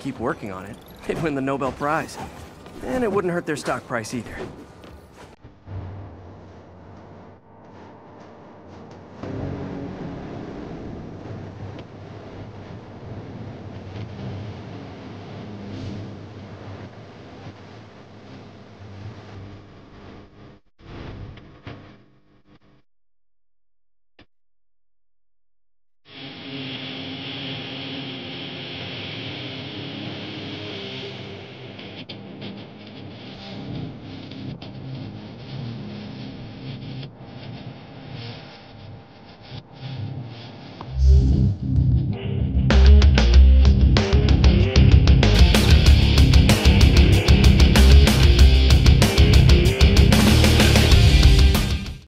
keep working on it, they'd win the Nobel Prize. And it wouldn't hurt their stock price either.